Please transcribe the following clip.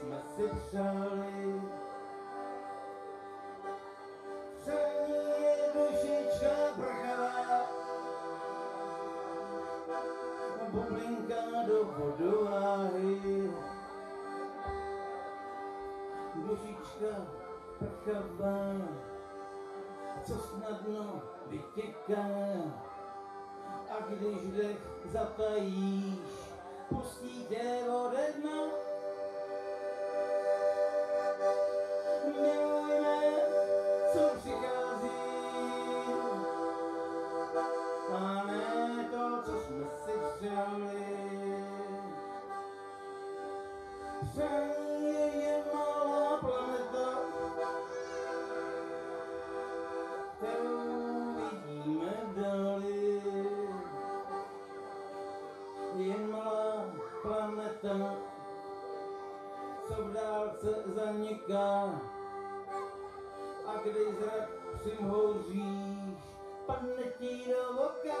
jsme si přáli. Přání je dušička prchavá, bublinka do vodováhy. Dušička prchavá, co snadno vytěká. A když dech zatajíš, pustí Jen malá planeta, vidíme malá planeta, zaniká. A když zrak přimhouříš, padne ti do oka.